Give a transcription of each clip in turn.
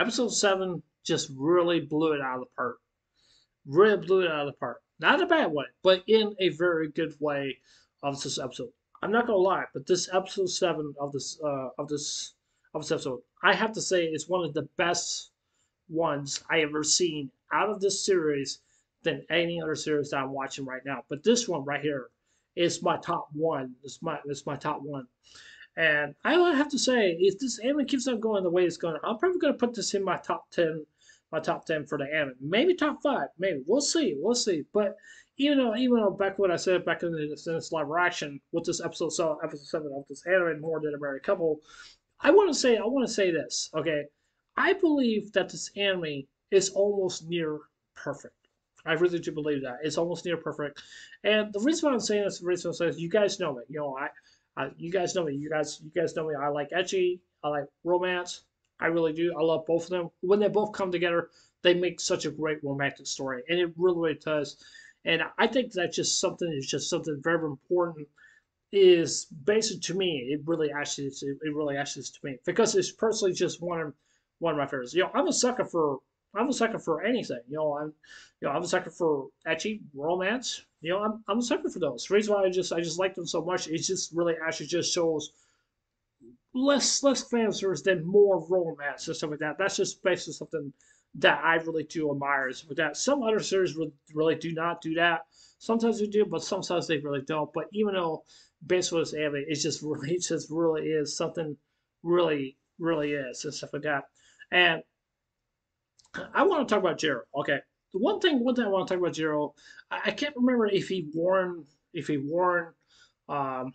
episode seven just really blew it out of the park. Really blew it out of the park. Not in a bad way, but in a very good way of this episode. I'm not gonna lie, but this episode seven of this uh, of this of this episode, I have to say, is one of the best ones I ever seen out of this series than any other series that I'm watching right now. But this one right here is my top one. It's my it's my top one. And I have to say, if this anime keeps on going the way it's going, I'm probably going to put this in my top ten, my top ten for the anime. Maybe top five. Maybe we'll see. We'll see. But even though even though back what I said back in the this live reaction with this episode so episode seven of this anime more than a married couple, I want to say I want to say this. Okay, I believe that this anime is almost near perfect. I really do believe that it's almost near perfect. And the reason why I'm saying this, the reason I'm saying this, you guys know me. You know, I, You guys know me. You guys, you guys know me. I like ecchi. I like romance. I really do. I love both of them. When they both come together, they make such a great romantic story, and it really, really does. And I think that's just something. Is just something very important. Is basic to me. It really actually, it really actually is to me because it's personally just one of one of my favorites. You know, I'm a sucker for I'm a sucker for anything. You know, I'm, you know, I'm a sucker for etchy romance. You know, I'm, I'm a sucker for those. The reason why I just I just like them so much, it just really actually just shows less less fan service than more romance and stuff like that. That's just basically something that I really do admire. With that, some other series really do not do that. Sometimes they do, but sometimes they really don't. But even though basically this anime, it's just really, it just really is something really, really is and stuff like that. And I want to talk about Jiro. Okay, the one thing, one thing I want to talk about Jiro, I, I can't remember if he warned, if he warned, um,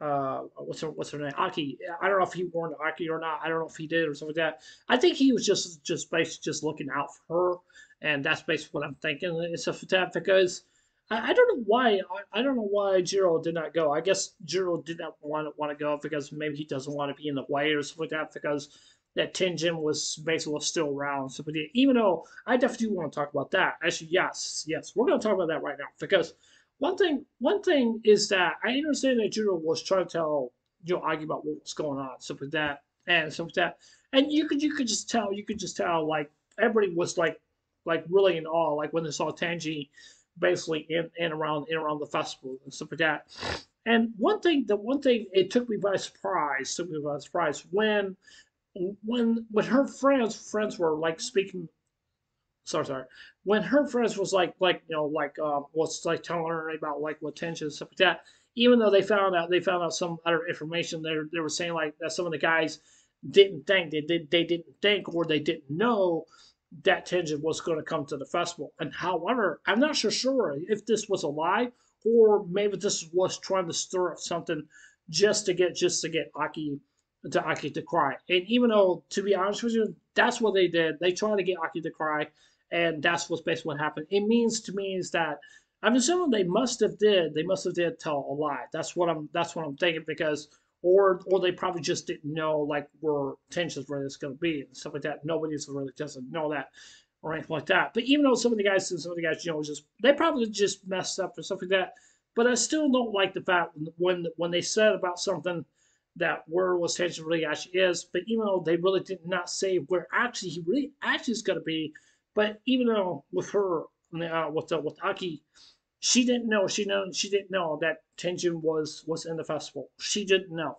uh, what's her, what's her name, Aki. I don't know if he warned Aki or not. I don't know if he did or something like that. I think he was just, just basically just looking out for her, and that's basically what I'm thinking. It's a that because. I, I don't know why. I, I don't know why Jiro did not go. I guess Jiro did not want want to go because maybe he doesn't want to be in the way or something like that. Because that Tenjin was basically still around. So, but even though I definitely want to talk about that, actually, yes, yes, we're going to talk about that right now because one thing, one thing is that I understand that Jiro was trying to tell you know argue about what was going on, so like that and so like that, and you could you could just tell you could just tell like everybody was like like really in awe like when they saw Tanji basically in and around in around the festival and stuff like that. And one thing, the one thing it took me by surprise, took me by surprise when when when her friends friends were like speaking sorry sorry when her friends was like like you know like uh, was like telling her about like what Tenjin and stuff like that even though they found out they found out some other information they they were saying like that some of the guys didn't think they did they didn't think or they didn't know that Tenjin was going to come to the festival. And however i'm not so sure if this was a lie or maybe this was trying to stir up something just to get just to get aki to Aki to cry. And even though, to be honest with you, that's what they did. They tried to get Aki to cry, and that's what's basically what happened. It means to me is that I'm assuming they must have did. They must have did tell a lie. That's what I'm. That's what I'm thinking because, or or they probably just didn't know like where tensions where it's going to be and stuff like that. Nobody's really doesn't know that or anything like that. But even though some of the guys, and some of the guys, you know, just they probably just messed up or stuff like that. But I still don't like the fact when when they said about something that where was Tenjin really actually is. But even though they really did not say where actually he really actually is going to be, but even though with her uh, with uh, with Aki, she didn't know. She know she didn't know that Tenjin was was in the festival. She didn't know,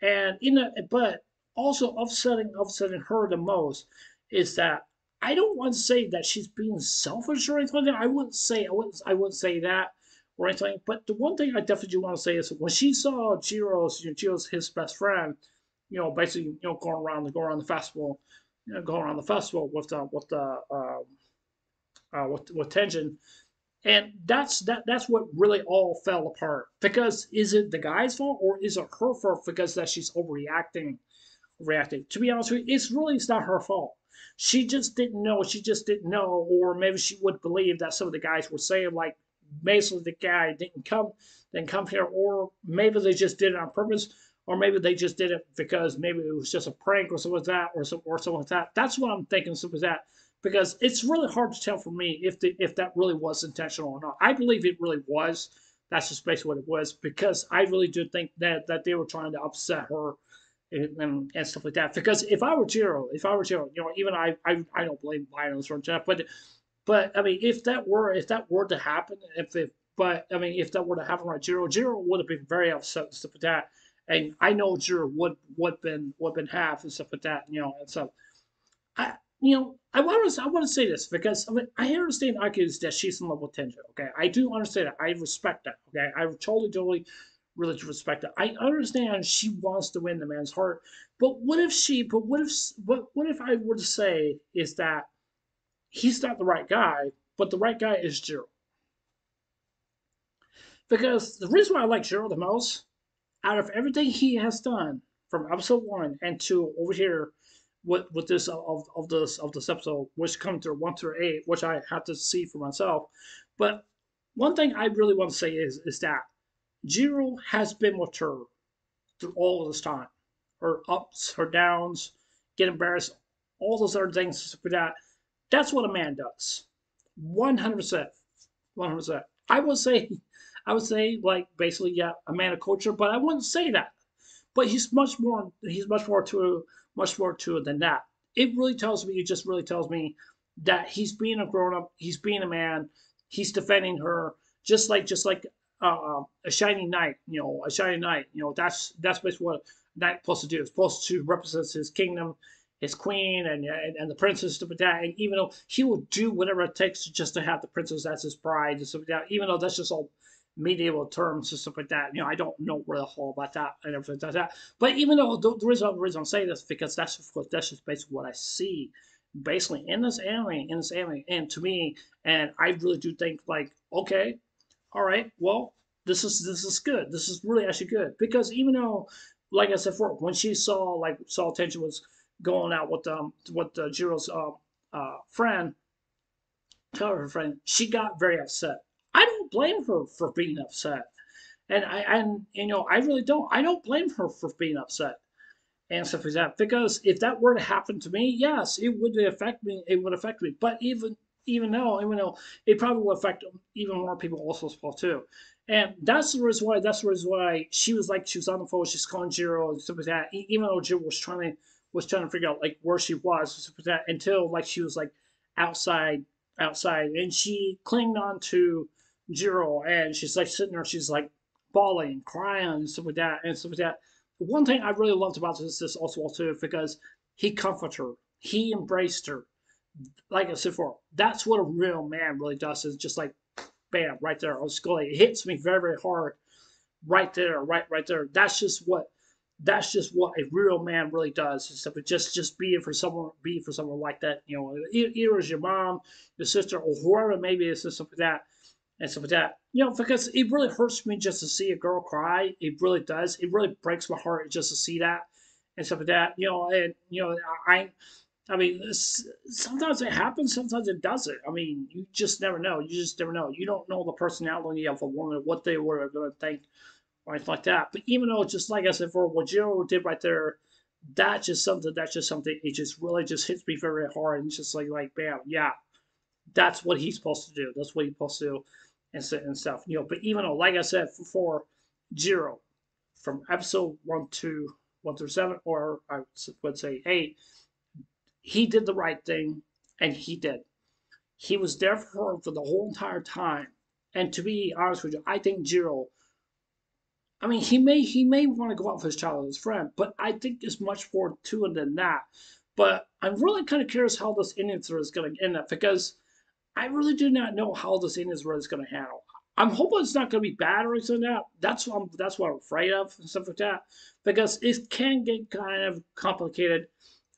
and you know, but also upsetting upsetting her the most is that I don't want to say that she's being selfish or anything. I wouldn't say I wouldn't I wouldn't say that or anything. But the one thing I definitely want to say is when she saw Jiro's, you know, Jiro's his best friend, you know, basically, you know, going around the go around the festival, you know, going around the festival with the with the uh, uh, with with Tenjin, and that's that that's what really all fell apart. Because is it the guy's fault or is it her fault because that she's overreacting? Reacting. To be honest with you, it's really it's not her fault. She just didn't know. She just didn't know, or maybe she would believe that some of the guys were saying like basically the guy didn't come didn't come here, or maybe they just did it on purpose, or maybe they just did it because maybe it was just a prank or something like that, or some or something like that. That's what I'm thinking, something like that, because it's really hard to tell for me if the if that really was intentional or not. I believe it really was. That's just basically what it was, because I really do think that that they were trying to upset her and, and stuff like that. Because if I were Jiro, if I were Jiro, you know, even I, I, I don't blame Lions for that, but, but I mean, if that were, if that were to happen, if it, but I mean, if that were to happen right, Jiro, Jiro would have been very upset and stuff like that. And I know Jiro would would been would been half and stuff like that, you know, and so I you know, I want to I want to say this because I mean I understand argues that she's in love with Tenjo. Okay, I do understand that. I respect that. Okay, I totally totally really respect that. I understand she wants to win the man's heart, but what if she? But what if? What what if I were to say is that he's not the right guy, but the right guy is Jiro. Because the reason why I like Jiro the most, out of everything he has done from episode one and two over here with with this uh, of, of this of this episode, which comes to one through eight, which I have to see for myself. But one thing I really want to say is is that Jiro has been with her through all of this time. Her ups, her downs, get embarrassed, all those other things for that. That's what a man does. 100%. 100%. I would say, I would say, like, basically, yeah, a man of culture, but I wouldn't say that. But he's much more, he's much more to, much more to it than that. It really tells me, it just really tells me that he's being a grown up, he's being a man, he's defending her, just like, just like uh, a shining knight, you know, a shining knight, you know, that's that's basically what a knight supposed to do. It's supposed to represent his kingdom, his queen, and and, and the princess to that. And even though he will do whatever it takes just to have the princess as his bride and stuff like that, even though that's just all medieval terms and stuff like that. You know, I don't know real whole about that and everything like that. But even though the, the reason, the reason I'm saying this because that's of course that's just basically what I see basically in this anime, in this anime, and to me, and I really do think like, okay, all right, well, this is this is good. This is really actually good because even though, like I said before, when she saw like saw Tenjo was going out with um with uh, Jiro's uh, uh, friend, her friend, she got very upset. I don't blame her for being upset, and I and you know I really don't. I don't blame her for being upset and stuff like that because if that were to happen to me, yes, it would affect me. It would affect me. But even even though, even though it probably will affect even more people also as well too. And that's the reason why, that's the reason why she was like, she was on the phone, she's calling Jiro and stuff like that, even though Jiro was trying to, was trying to figure out like where she was until like she was like outside, outside. And she clinged on to Jiro and she's like sitting there, she's like bawling, crying and stuff like that and stuff like that. One thing I really loved about this, is also too, because he comforted her, he embraced her, like I said before, that's what a real man really does. Is just like, bam, right there on. It hits me very, very hard, right there, right, right there. That's just what. That's just what a real man really does. Instead of just just being for someone, be for someone like that. You know, either as your mom, your sister, or whoever maybe is stuff like that, and stuff like that. You know, because it really hurts me just to see a girl cry. It really does. It really breaks my heart just to see that and stuff like that. You know, and you know, I I mean, sometimes it happens, sometimes it doesn't. I mean, you just never know. You just never know. You don't know the personality of a woman, what they were going to think, or anything like that. But even though, just like I said, for what Joe did right there, that's just something. That's just something. It just really just hits me very, hard. And it's just like, like, bam, yeah, that's what he's supposed to do. That's what he's supposed to do, and, and stuff. You know. But even though, like I said, for Jiro, from episode one to one through seven, or I would say eight he did the right thing, and he did. He was there for her for the whole entire time. And to be honest with you, I think Jiro. I mean, he may he may want to go out with his child as his friend, but I think there's much more to it than that. But I'm really kind of curious how this thread is going to end up because I really do not know how this thread is going to handle. I'm hoping it's not going to be bad or anything like that. That's what I'm, that's what I'm afraid of and stuff like that because it can get kind of complicated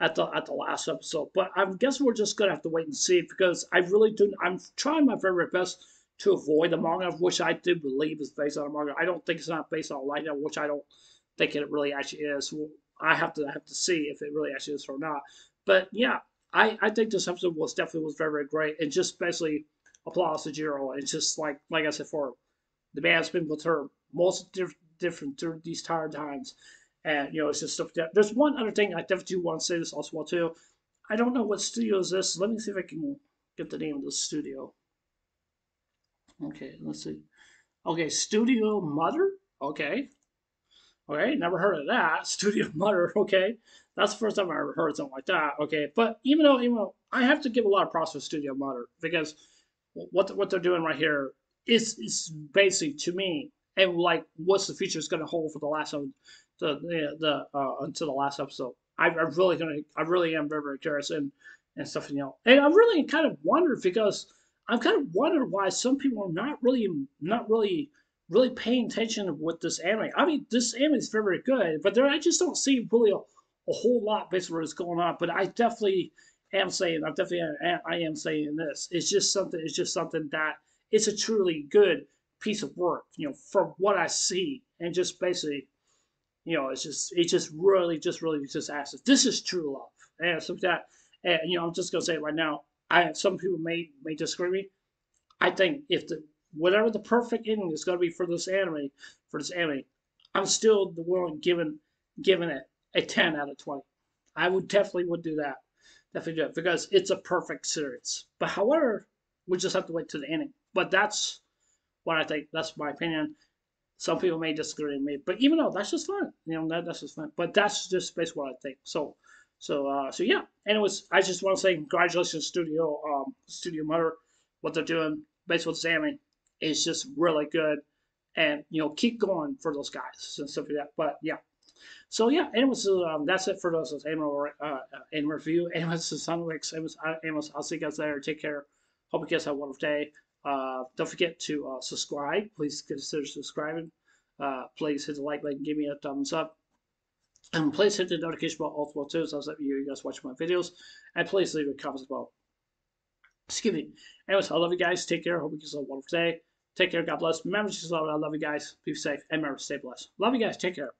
at the at the last episode. But I guess we're just gonna have to wait and see because I really do. I'm trying my very best to avoid the manga, which I do believe is based on a manga. I don't think it's not based on light novel, which I don't think it really actually is. I have to have to see if it really actually is or not. But yeah, I, I think this episode was definitely was very very great, and just especially applause to Jiro. It's just like like I said for the man's been with her most diff- different through these tired times. And, you know, it's just stuff that. There's one other thing I definitely want to say this also well, too. I don't know what studio is this. Let me see if I can get the name of the studio. Okay, let's see. Okay, Studio Mother? Okay. Okay, never heard of that. Studio Mother. Okay, that's the first time I ever heard something like that. Okay, but even though even though I have to give a lot of props to Studio Mother because what what they're doing right here is is basically to me and like what's the future is going to hold for the last of the the, the uh, until the last episode. I, I really gonna I really am very very curious and and stuff you know and I really kind of wondered because I'm kind of wondering why some people are not really not really really paying attention with this anime. I mean, this anime is very, very good, but there I just don't see really a, a whole lot basically what's going on. But I definitely am saying, I'm definitely I am saying this. It's just something. It's just something that it's a truly good piece of work, you know, from what I see, and just basically, you know, it's just it just really, just really just asks, this is true love, and so that, and you know, I'm just gonna say right now. I some people may may disagree. I think if the whatever the perfect ending is going to be for this anime, for this anime, I'm still the one giving giving it a 10 out of 20. I would definitely would do that. Definitely do it because it's a perfect series. But however, we just have to wait to the ending. But that's what I think. That's my opinion. Some people may disagree with me, but even though that's just fun, you know, that, that's just fun. But that's just basically what I think. So, so, uh, so yeah. Anyways, I just want to say congratulations, Studio, um, Studio Mother, what they're doing, with Sammy is just really good. And, you know, keep going for those guys and stuff like that. But yeah. So yeah, anyways, um, that's it for those annual uh, in review. Anyways, this is Sunwix. Anyways, anyways, I'll see you guys later. Take care. Hope you guys have a wonderful day. Uh, don't forget to uh, subscribe. Please consider subscribing. Uh, please hit the like button. Give me a thumbs up. And please hit the notification bell also too, so that you guys watch my videos. And please leave a comment below. Excuse me. Anyways, I love you guys. Take care. Hope you guys have a wonderful day. Take care. God bless. Remember, I love you guys. Be safe. And remember, stay blessed. Love you guys. Take care.